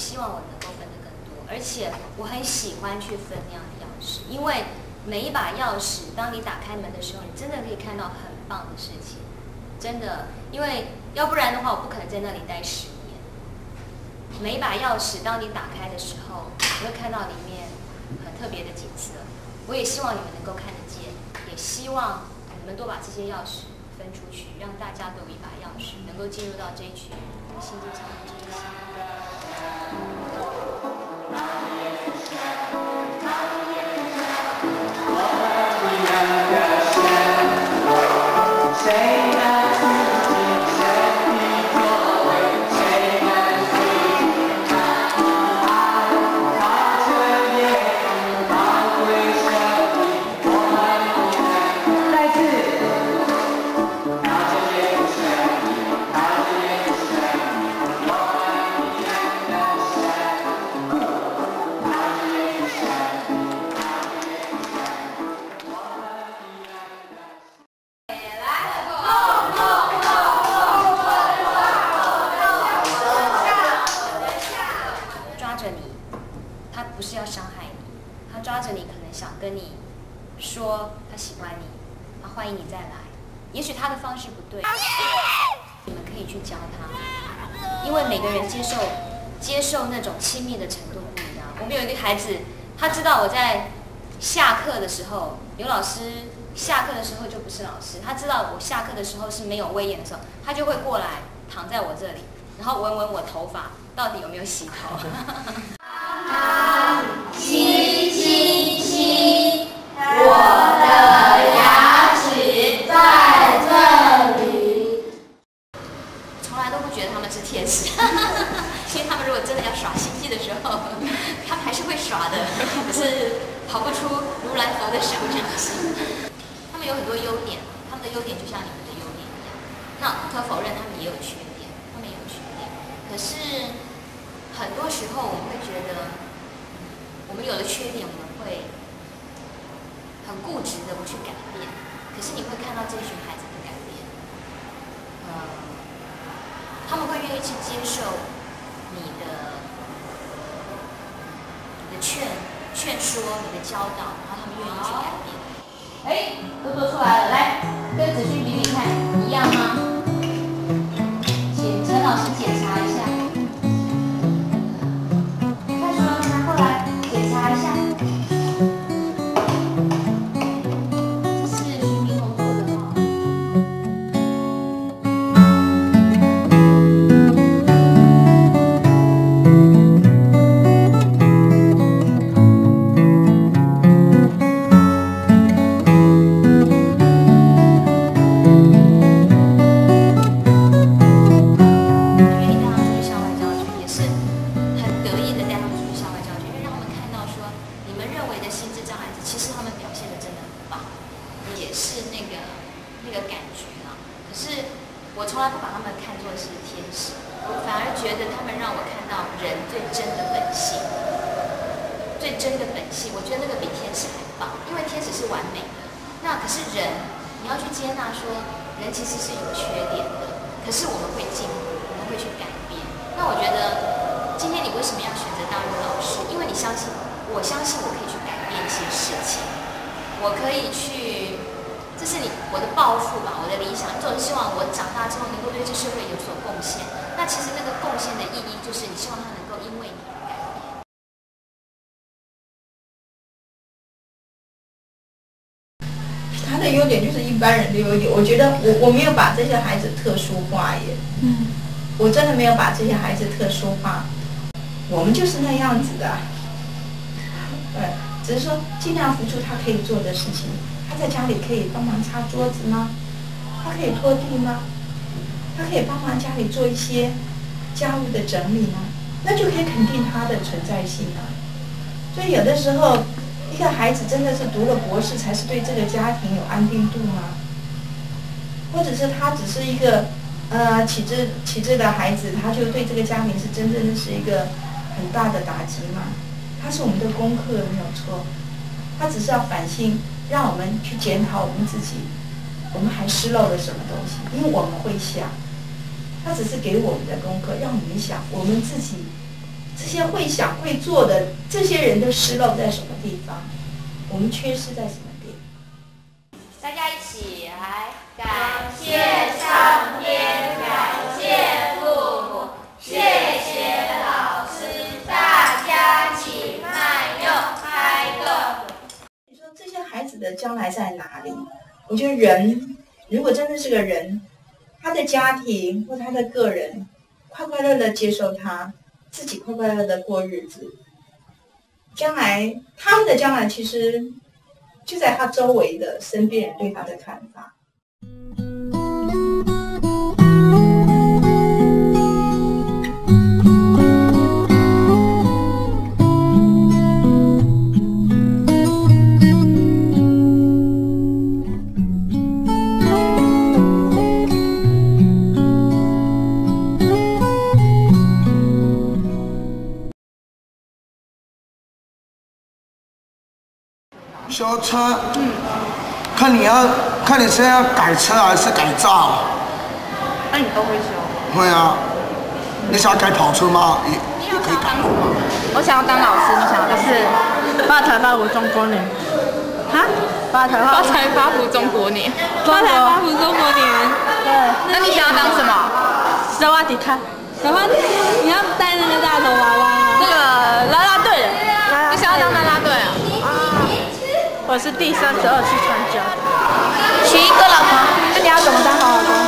希望我能够分得更多，而且我很喜欢去分那样的钥匙，因为每一把钥匙，当你打开门的时候，你真的可以看到很棒的事情，真的，因为要不然的话，我不可能在那里待十年。每一把钥匙，当你打开的时候，你会看到里面很特别的景色。我也希望你们能够看得见，也希望你们多把这些钥匙分出去，让大家都有一把钥匙，能够进入到这一群心智障碍者的心。Say 也许他的方式不对，你们可以去教他，因为每个人接受接受那种亲密的程度不一样。我们有一个孩子，他知道我在下课的时候，刘老师下课的时候就不是老师，他知道我下课的时候是没有威严的时候，他就会过来躺在我这里，然后闻闻我头发到底有没有洗头。亲亲亲，我的牙齿在这里。从来都不觉得他们是天使，因为他们如果真的要耍心机的时候，他们还是会耍的，可是跑不出如来佛的手掌心。他们有很多优点，他们的优点就像你们的优点一样。那不可否认，他们也有缺点，他们也有缺点。可是很多时候我们会觉得，我们有了缺点，我们会很固执的不去改变。可是你会看到这群孩子的改变，呃，他们会愿意去接受你的、你的劝劝说、你的教导，然后他们愿意去改变。哎，都做出来了，来跟子勋比比看，可是我从来不把他们看作是天使，我反而觉得他们让我看到人最真的本性，最真的本性。我觉得那个比天使还棒，因为天使是完美的，那可是人，你要去接纳说，人其实是有缺点的。可是我们会进步，我们会去改变。那我觉得，今天你为什么要选择当一个老师？因为你相信，我相信我可以去改变一些事情，我可以去，这是你我的抱负吧，我的理想。你总是希望我长大之后能够对这社会有所贡献。那其实那个贡献的意义，就是你希望他能够因为你。他的优点就是一般人的优点。我觉得我我没有把这些孩子特殊化耶，嗯，我真的没有把这些孩子特殊化。我们就是那样子的，只是说尽量付出他可以做的事情。他在家里可以帮忙擦桌子吗？他可以拖地吗？他可以帮忙家里做一些家务的整理吗？那就可以肯定他的存在性啊。所以有的时候，一个孩子真的是读了博士才是对这个家庭有安定度吗？或者是他只是一个呃体制体制的孩子，他就对这个家庭是真正的是一个很大的打击吗？他是我们的功课没有错，他只是要反省，让我们去检讨我们自己，我们还失漏了什么东西？因为我们会想，他只是给我们的功课，让我们想我们自己这些会想会做的这些人的失漏在什么地方？我们缺失在什么地方？大家一起来，感谢我觉得人如果真的是个人，他的家庭或他的个人快快乐乐接受他，自己快快乐乐过日子，将来他们的将来其实就在他周围的身边人对他的看法。修车，嗯，看你要看你是要改车还是改造？那你都会修？会啊。你想要改跑车吗？也也可以改。我想要当老师，你想要当？是发财发福中国年。哈？发财发财发福中国年。发财发福中国年。对。那你想要当什么？沙瓦迪卡。然后你要带那个大头娃我是第三十二次参加娶一个老婆那你要怎么当好老公？